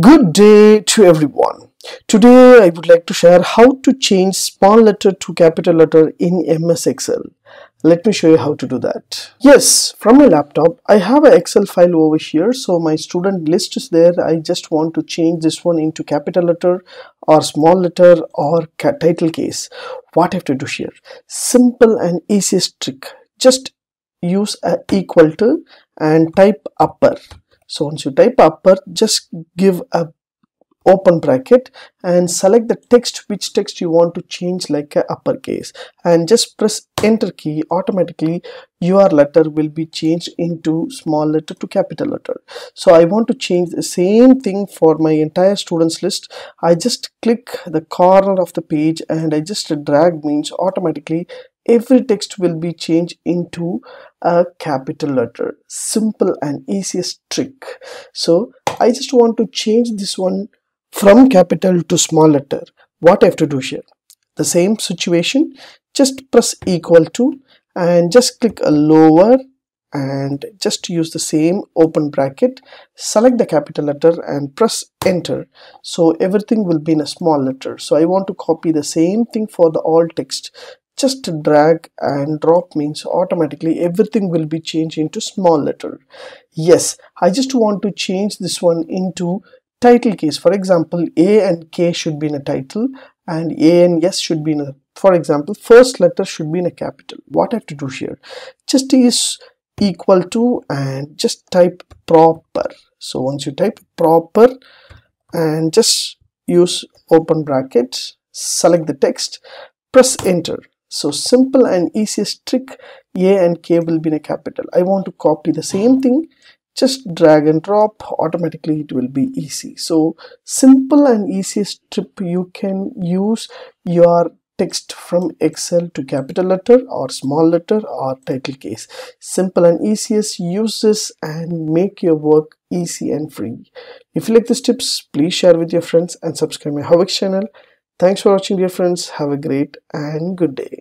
Good day to everyone. Today I would like to share how to change small letter to capital letter in MS Excel. Let me show you how to do that. Yes, from my laptop I have an Excel file over here so my student list is there. I just want to change this one into capital letter or small letter or title case. What I have to do here? Simple and easiest trick. Just use a equal to and type upper so once you type upper just give a open bracket and select the text which text you want to change like a uppercase. And just press enter key automatically your letter will be changed into small letter to capital letter. So i want to change the same thing for my entire students list. I just click the corner of the page and i just drag means automatically every text will be changed into a capital letter. Simple and easiest trick. So i just want to change this one from capital to small letter what i have to do here? The same situation just press equal to and just click a lower and just use the same open bracket select the capital letter and press enter. So everything will be in a small letter. So i want to copy the same thing for the all text. Just drag and drop means automatically everything will be changed into small letter. Yes i just want to change this one into title case for example a and k should be in a title and a and s should be in a for example first letter should be in a capital. What i have to do here? Just is equal to and just type proper. So once you type proper and just use open brackets select the text press enter. So simple and easiest trick. A and K will be in a capital. I want to copy the same thing just drag and drop automatically it will be easy. So simple and easiest trick you can use your text from excel to capital letter or small letter or title case. Simple and easiest use this and make your work easy and free. If you like these tips please share with your friends and subscribe my HowXT channel. Thanks for watching dear friends. Have a great and good day